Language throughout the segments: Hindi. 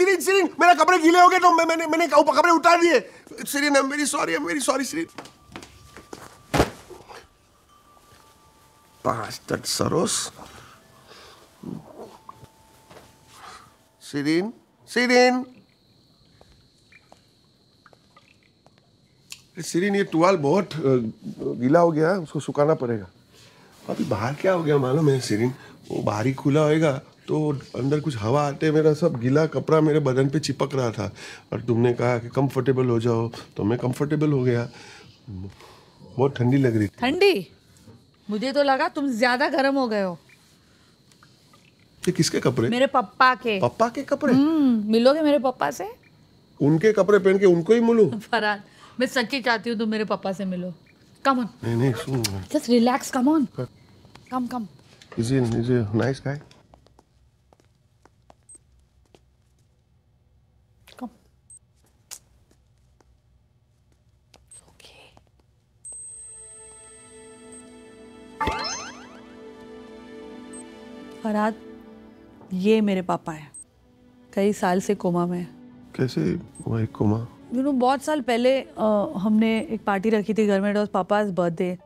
मेरा कपड़े गीले हो गए तो मैं, मैंने मैंने कपड़े उतार दिए। Serene I am very sorry I am very sorry Serene Bastard सरोस सीरीन सीरीन सीरीन ये टुवाल बहुत गीला हो गया, उसको सुखाना पड़ेगा। अभी बाहर क्या हो गया मालूम है सीरीन वो बाहर ही खुला होएगा। तो अंदर कुछ हवा आते मेरा सब गीला कपड़ा मेरे बदन पे चिपक रहा था। और तुमने कहा कि कंफर्टेबल हो जाओ। तो मैं कंफर्टेबल हो गया। बहुत ठंडी लग रही थी। ठंडी? मुझे तो लगा तुम ज़्यादा गर्म हो गए हो। ये किसके कपड़े? मेरे पप्पा के। पापा के कपड़े? हम्म, मिलोगे मेरे पप्पा से? उनके कपड़े पहन के उनको ही मिलूं? फरहान मैं सच्ची चाहती हूँ तुम मेरे पापा से मिलो। कम ऑन नहीं नहीं सुन। Just relax come on come come is is nice guy Farhad ये मेरे पापा हैं। कई साल से कोमा में कैसे हुआ एक कोमा? यू नो बहुत साल पहले अ, हमने एक पार्टी रखी थी घर में वॉज़ पापाज बर्थडे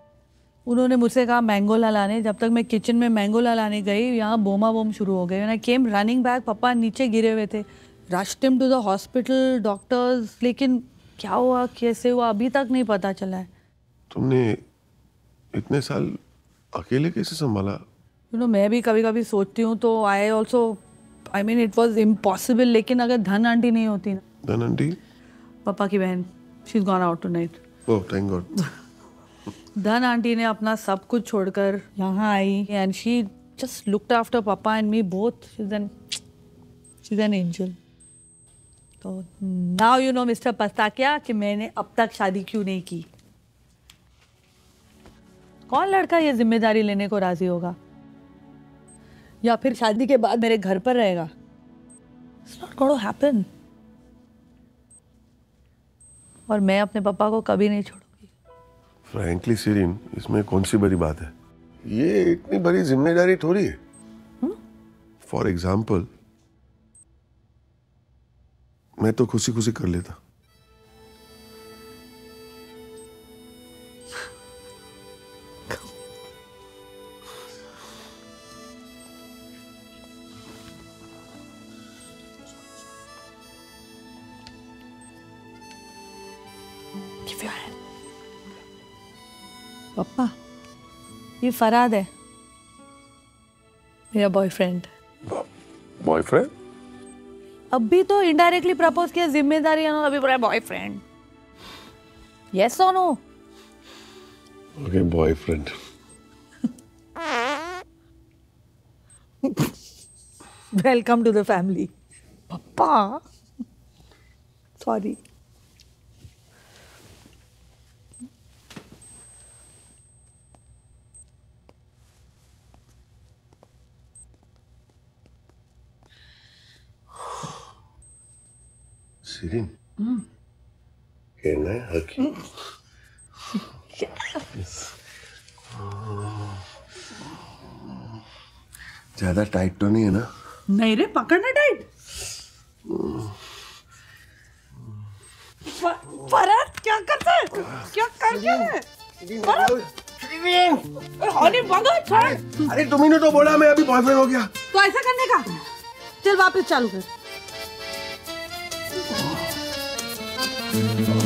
उन्होंने मुझसे कहा मैंगो ला लाने। जब तक मैं किचन में मैंगो ला लाने गई यहाँ बोमा बोम शुरू हो गए। आई केम रनिंग बैक पापा नीचे गिरे हुए थे। Rushed him to the hospital doctors लेकिन क्या हुआ कैसे हुआ अभी तक नहीं पता चला है। तुमने इतने साल अकेले कैसे संभाला? यू नो मैं भी कभी कभी सोचती हूँ तो I also I mean it was impossible लेकिन अगर धन आंटी नहीं होती ना। धन आंटी? पापा की बहन she is gone out tonight thank God Dhan aunty ने अपना सब कुछ छोड़कर यहाँ I and she just looked after पापा and me both she an she an angel तो now you know mister pasta क्या कि मैंने अब तक शादी क्यों नहीं की? कौन लड़का ये ज़िम्मेदारी लेने को राज़ी होगा? या फिर शादी के बाद मेरे घर पर रहेगा। इट्स नॉट गोइंग हैपन और मैं अपने पापा को कभी नहीं छोड़ूँगी। फ्रैंकली सीरीन इसमें कौन सी बड़ी बात है? ये इतनी बड़ी ज़िम्मेदारी थोड़ी है। फॉर एग्ज़ाम्पल मैं तो खुशी खुशी कर लेता। Your hand. पप्पा ये फराद है मेरा बॉयफ्रेंड बॉयफ्रेंड अभी तो इनडायरेक्टली प्रपोज किया ज़िम्मेदारी है ना अभी बोला बॉयफ्रेंड यस और no okay boyfriend welcome to the family papa sorry Serene कहना है हकी ज़्यादा टाइट तो नहीं है ना? नहीं रे पकड़ना टाइट फराद क्या करता है? क्या कर रहा है? हनी बंगा छोड़ अरे तुम ही ने तो बोला मैं अभी बॉयफ्रेंड हो गया। तो ऐसा करने का? चल वापस चालू कर। Thank you.